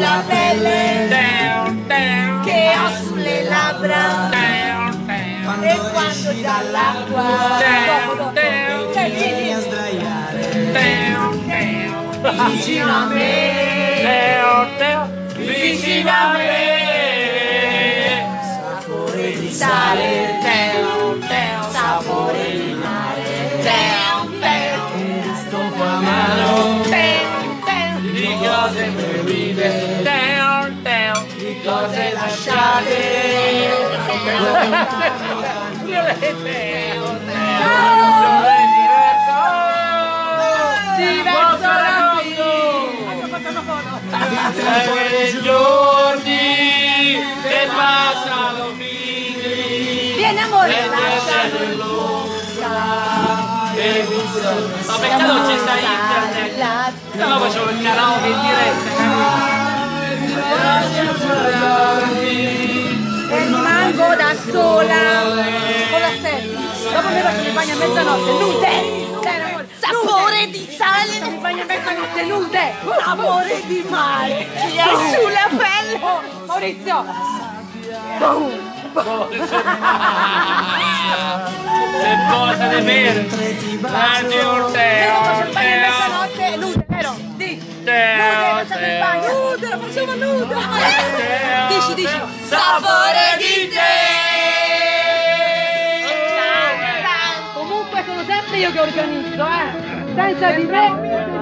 sulla pelle. Che ho sulle labbra. E quando già l'acqua dopo dopo cioè vieni vicino a me. Vicino a me. Sapore di sale. Sapore di mare. Gusto amaro di cose proibite diverso I giorni che passano figli vieni amore e mi sono ma peccato non ci sta internet se no facevo il karaoke dopo mi faccio il bagno a mezzanotte nude! Dai, amore, Sapore di sale, mi bagno a mezzanotte nude! Sapore di mare! Che hai sulla pelle. Oh, Maurizio! Se cosa di vero radio Vero, faccio il bagno a Teo mezzanotte nude vero? Di nude facciamo il bagno nude lo facciamo nude dici dici. sapore di io che organizzo eh? Senza di me